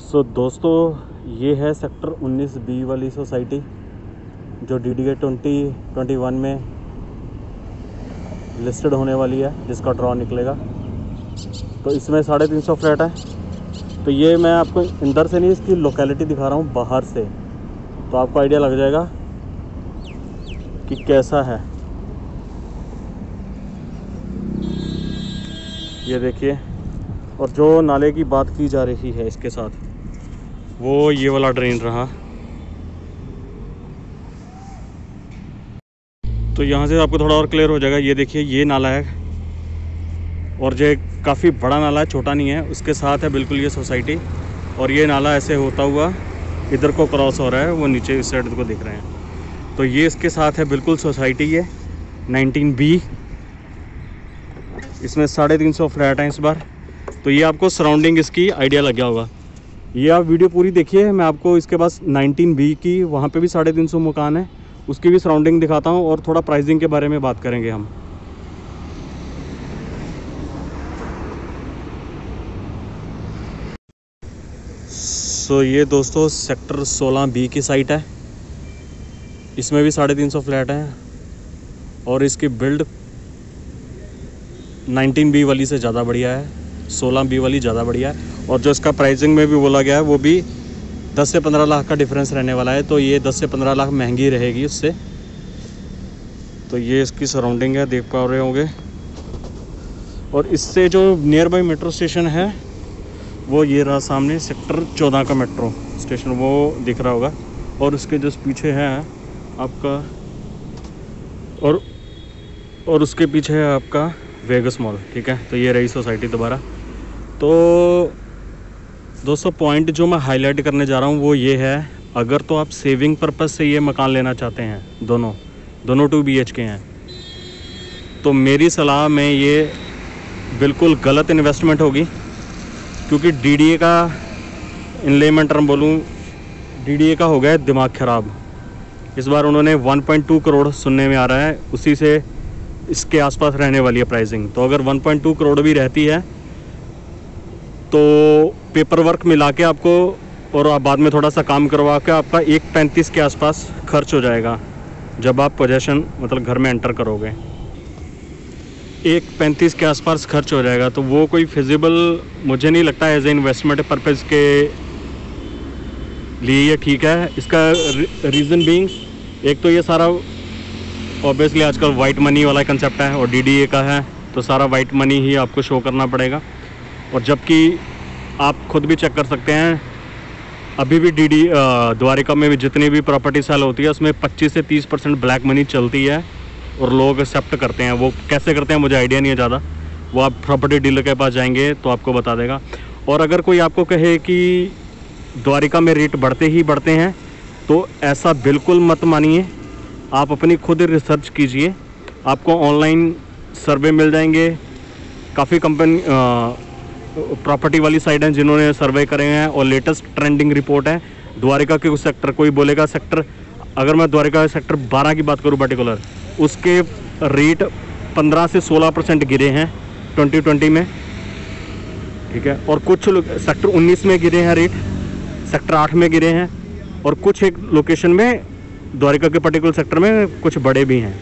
सो दोस्तों, ये है सेक्टर 19 बी वाली सोसाइटी जो D D A twenty twenty one में लिस्टेड होने वाली है, जिसका ड्रॉ निकलेगा। तो इसमें साढ़े तीन सौ फ्लैट है। तो ये मैं आपको अंदर से नहीं, इसकी लोकेलिटी दिखा रहा हूँ, बाहर से। तो आपको आइडिया लग जाएगा कि कैसा है। ये देखिए, और जो नाले की बात की जा रही है इसके साथ वो ये वाला ड्रेन रहा। तो यहाँ से आपको थोड़ा और क्लियर हो जाएगा। ये देखिए, ये नाला है और जो काफ़ी बड़ा नाला है, छोटा नहीं है। उसके साथ है बिल्कुल ये सोसाइटी और ये नाला ऐसे होता हुआ इधर को क्रॉस हो रहा है, वो नीचे इस साइड को दिख रहे हैं। तो ये इसके साथ है बिल्कुल सोसाइटी है 19 बी। इसमें साढ़े तीन सौ फ्लैट हैं इस बार। तो ये आपको सराउंडिंग इसकी आइडिया लग गया होगा। ये आप वीडियो पूरी देखिए, मैं आपको इसके पास 19 बी की, वहाँ पे भी साढ़े तीन सौ मकान है। उसकी भी सराउंडिंग दिखाता हूँ और थोड़ा प्राइसिंग के बारे में बात करेंगे हम। सो ये दोस्तों सेक्टर 16 बी की साइट है। इसमें भी साढ़े तीन सौ फ्लैट हैं और इसकी बिल्ड 19 बी वाली से ज़्यादा बढ़िया है। 16 बी वाली ज़्यादा बढ़िया है। और जो इसका प्राइसिंग में भी बोला गया है, वो भी 10 से 15 लाख का डिफरेंस रहने वाला है तो ये 10 से 15 लाख महँगी रहेगी उससे। तो ये इसकी सराउंडिंग है, देख पा रहे होंगे। और इससे जो नियर बाई मेट्रो स्टेशन है, वो ये रहा सामने सेक्टर चौदह का मेट्रो स्टेशन वो दिख रहा होगा। और उसके जस्ट पीछे है, आपका और और उसके पीछे है आपका वेगस मॉल ठीक है? तो ये रही सोसाइटी दोबारा। तो दोस्तों पॉइंट जो मैं हाईलाइट करने जा रहा हूँ, वो ये है, अगर तो आप सेविंग पर्पज़ से ये मकान लेना चाहते हैं, दोनों दोनों टू बी के हैं तो मेरी सलाह में ये बिल्कुल गलत इन्वेस्टमेंट होगी, क्योंकि डी डी ए का इन लेमन टर्म बोलूँ ए का हो गया दिमाग ख़राब। इस बार उन्होंने 1.2 करोड़ सुनने में आ रहा है, उसी से इसके आसपास रहने वाली है प्राइसिंग तो अगर 1.2 करोड़ भी रहती है तो पेपर वर्क मिला के आपको और आप बाद में थोड़ा सा काम करवा के आपका एक पैंतीस के आसपास खर्च हो जाएगा, जब आप पोजेशन मतलब घर में एंटर करोगे। एक पैंतीस के आसपास खर्च हो जाएगा तो वो कोई फिजिबल मुझे नहीं लगता एज ए इन्वेस्टमेंट पर्पज़ के लिए ये ठीक है। इसका रीज़न बीइंग एक तो ये सारा ऑब्वियसली आजकल वाइट मनी वाला कंसेप्ट है और डीडीए का है तो सारा वाइट मनी ही आपको शो करना पड़ेगा। और जबकि आप खुद भी चेक कर सकते हैं, अभी भी डीडी द्वारिका में भी जितनी भी प्रॉपर्टी सेल होती है, उसमें 25 से 30 परसेंट ब्लैक मनी चलती है और लोग एक्सेप्ट करते हैं। वो कैसे करते हैं, मुझे आइडिया नहीं है ज़्यादा। वो आप प्रॉपर्टी डीलर के पास जाएँगे तो आपको बता देगा। और अगर कोई आपको कहे कि द्वारिका में रेट बढ़ते ही बढ़ते हैं तो ऐसा बिल्कुल मत मानिए। आप अपनी खुद रिसर्च कीजिए। आपको ऑनलाइन सर्वे मिल जाएँगे। काफ़ी कंपनी प्रॉपर्टी वाली साइड हैं जिन्होंने सर्वे करे हैं और लेटेस्ट ट्रेंडिंग रिपोर्ट है। द्वारिका के उस सेक्टर कोई बोलेगा सेक्टर अगर मैं द्वारिका सेक्टर 12 की बात करूँ पर्टिकुलर उसके रेट 15 से 16 परसेंट गिरे हैं 2020 में। ठीक है? और कुछ सेक्टर 19 में गिरे हैं रेट सेक्टर 8 में गिरे हैं और कुछ एक लोकेशन में द्वारिका के पर्टिकुलर सेक्टर में कुछ बड़े भी हैं।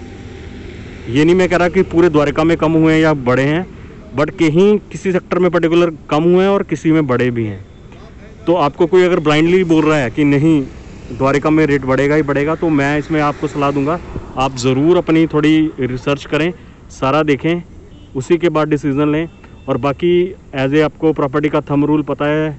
ये नहीं मैं कह रहा कि पूरे द्वारिका में कम हुए हैं या बड़े हैं। बट कहीं किसी सेक्टर में पर्टिकुलर कम हुए हैं और किसी में बड़े भी हैं। तो आपको कोई अगर ब्लाइंडली बोल रहा है कि नहीं, द्वारिका में रेट बढ़ेगा ही बढ़ेगा तो मैं इसमें आपको सलाह दूँगा। आप ज़रूर अपनी थोड़ी रिसर्च करें, सारा देखें, उसी के बाद डिसीज़न लें। और बाकी एज ए आपको प्रॉपर्टी का थम रूल पता है,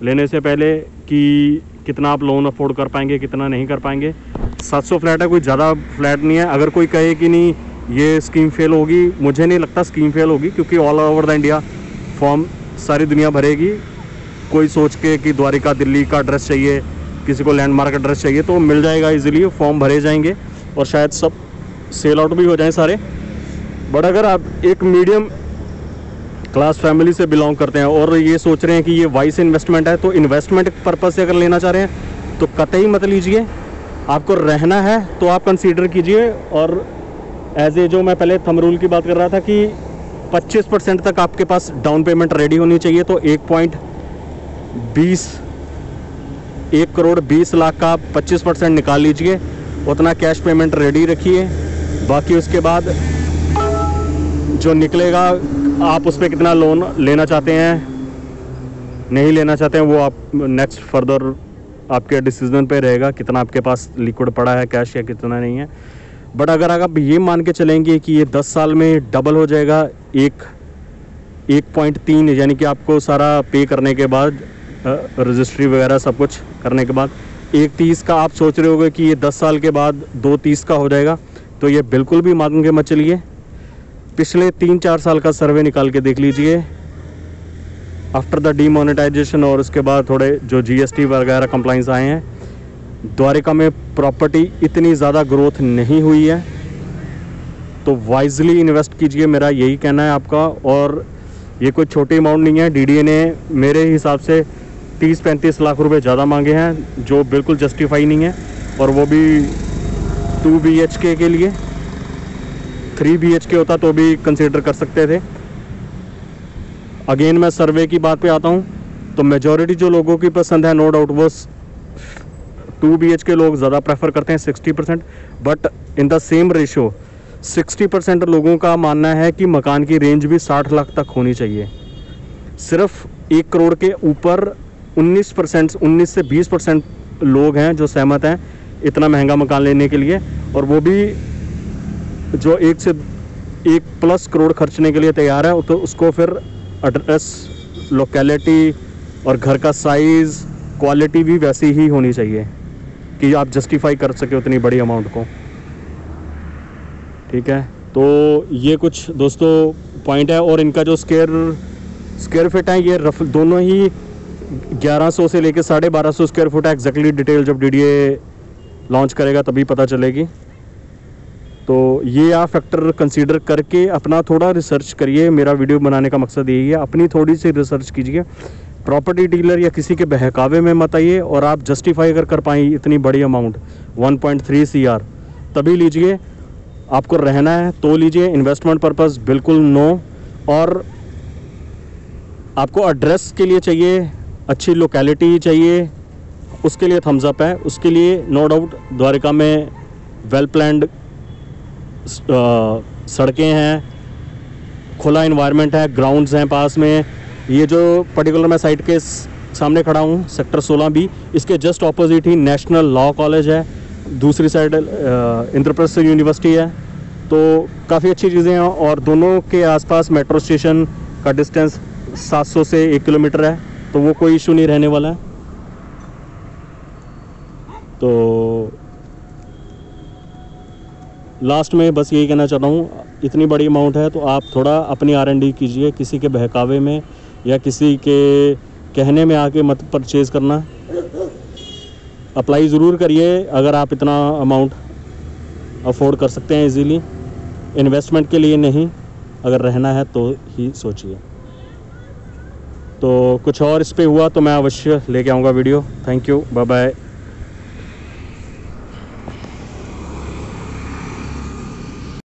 लेने से पहले कि कितना आप लोन अफोर्ड कर पाएँगे, कितना नहीं कर पाएँगे। 700 फ्लैट है, कोई ज़्यादा फ्लैट नहीं है। अगर कोई कहे कि नहीं ये स्कीम फेल होगी। मुझे नहीं लगता स्कीम फेल होगी, क्योंकि all over the India form सारी दुनिया भरेगी। कोई सोच के कि द्वारिका दिल्ली का एड्रेस चाहिए, किसी को लैंडमार्क एड्रेस चाहिए तो मिल जाएगा इजीली फॉर्म भरे जाएँगे और शायद सब सेल आउट भी हो जाएँ सारे। बट अगर आप एक मीडियम क्लास फैमिली से बिलोंग करते हैं और ये सोच रहे हैं कि ये वाइस इन्वेस्टमेंट है तो इन्वेस्टमेंट पर्पज़ से अगर लेना चाह रहे हैं तो कतई मत लीजिए। आपको रहना है तो आप कंसीडर कीजिए और एज ए जो मैं पहले थम रूल की बात कर रहा था कि 25 परसेंट तक आपके पास डाउन पेमेंट रेडी होनी चाहिए तो एक पॉइंट बीस, एक करोड़ बीस लाख का पच्चीस परसेंट निकाल लीजिए, उतना कैश पेमेंट रेडी रखिए। बाकी उसके बाद जो निकलेगा, आप उस पर कितना लोन लेना चाहते हैं, नहीं लेना चाहते हैं, वो आप नेक्स्ट फर्दर आपके डिसीज़न पे रहेगा, कितना आपके पास लिक्विड पड़ा है कैश या कितना नहीं है। बट अगर आप ये मान के चलेंगे कि ये 10 साल में डबल हो जाएगा, एक एक पॉइंट तीन, यानी कि आपको सारा पे करने के बाद रजिस्ट्री वगैरह सब कुछ करने के बाद, एक तीस का आप सोच रहे होगे कि ये दस साल के बाद दो तीस का हो जाएगा तो ये बिल्कुल भी मांग के मत चलिए। पिछले तीन चार साल का सर्वे निकाल के देख लीजिए। आफ्टर द डीमोनेटाइजेशन और उसके बाद थोड़े जो जीएसटी वगैरह कंप्लाइंस आए हैं द्वारिका में प्रॉपर्टी इतनी ज़्यादा ग्रोथ नहीं हुई है तो वाइजली इन्वेस्ट कीजिए, मेरा यही कहना है आपका। और ये कोई छोटी अमाउंट नहीं है। डीडीए ने मेरे हिसाब से 30-35 लाख रुपए ज़्यादा मांगे हैं, जो बिल्कुल जस्टिफाई नहीं है। और वो भी टू बी के लिए। थ्री बी के होता तो भी कंसिडर कर सकते थे। अगेन मैं सर्वे की बात पे आता हूँ तो मेजॉरिटी जो लोगों की पसंद है नो डाउट वो टू बी के लोग ज़्यादा प्रेफर करते हैं sixty percent but in the same ratio sixty percent लोगों का मानना है कि मकान की रेंज भी साठ लाख तक होनी चाहिए। सिर्फ़ एक करोड़ के ऊपर उन्नीस परसेंट उन्नीस से बीस परसेंट लोग हैं जो सहमत हैं इतना महँगा मकान लेने के लिए, और वो भी जो एक से एक प्लस करोड़ खर्चने के लिए तैयार है तो उसको फिर एड्रेस लोकेलिटी और घर का साइज़ क्वालिटी भी वैसी ही होनी चाहिए। कि आप जस्टिफाई कर सके उतनी बड़ी अमाउंट को। ठीक है? तो ये कुछ दोस्तों पॉइंट है और इनका जो स्केयर स्क्वायर फिट है, ये रफ, दोनों ही 1100 से लेकर साढ़े बारह सौ स्क्वायर फुट है। एग्जैक्टली डिटेल जब डीडीए लॉन्च करेगा तभी पता चलेगी। तो ये आप फैक्टर कंसीडर करके अपना थोड़ा रिसर्च करिए। मेरा वीडियो बनाने का मकसद यही है। अपनी थोड़ी सी रिसर्च कीजिए। प्रॉपर्टी डीलर या किसी के बहकावे में मत आइए और आप जस्टिफाई अगर कर पाएँ इतनी बड़ी अमाउंट 1.3 सीआर तभी लीजिए, आपको रहना है तो लीजिए इन्वेस्टमेंट पर्पज़ बिल्कुल नो और आपको एड्रेस के लिए चाहिए, अच्छी लोकेलिटी चाहिए, उसके लिए थम्स अप है, उसके लिए नो डाउट द्वारिका में वेल प्लान्ड सड़कें हैं, खुला इन्वायरमेंट है ग्राउंड्स हैं पास में ये जो पर्टिकुलर मैं साइट के सामने खड़ा हूँ सेक्टर 16 बी इसके जस्ट ऑपोजिट ही नेशनल लॉ कॉलेज है। दूसरी साइड इंद्रप्रस्थ यूनिवर्सिटी है। तो काफ़ी अच्छी चीज़ें हैं और दोनों के आसपास मेट्रो स्टेशन का डिस्टेंस 700 से एक किलोमीटर है। तो वो कोई इशू नहीं रहने वाला है। तो लास्ट में बस यही कहना चाहता हूँ, इतनी बड़ी अमाउंट है तो आप थोड़ा अपनी आर कीजिए, किसी के बहकावे में या किसी के कहने में आके मत परचेज़ करना। अप्लाई ज़रूर करिए अगर आप इतना अमाउंट अफोर्ड कर सकते हैं इजीली इन्वेस्टमेंट के लिए नहीं, अगर रहना है तो ही सोचिए। तो कुछ और इस पर हुआ तो मैं अवश्य लेके आऊँगा video. Thank you bye bye